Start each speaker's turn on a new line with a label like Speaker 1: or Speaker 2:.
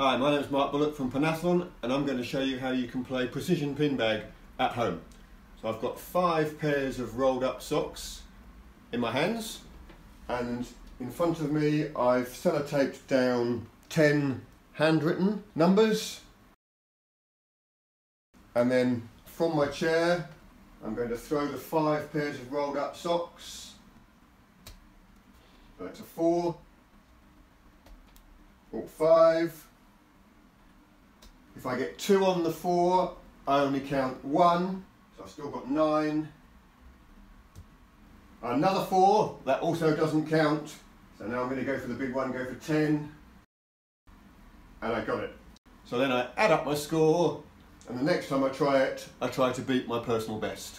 Speaker 1: Hi, my name is Mark Bullock from Panathlon and I'm going to show you how you can play precision bean bag at home. So I've got five pairs of rolled up socks in my hands and in front of me I've sellotaped down 10 handwritten numbers and then from my chair I'm going to throw the five pairs of rolled up socks. A four, or five. If I get two on the four, I only count one, so I've still got nine. Another four, that also doesn't count. So now I'm going to go for the big one, go for 10. And I got it. So then I add up my score, and the next time I try it, I try to beat my personal best.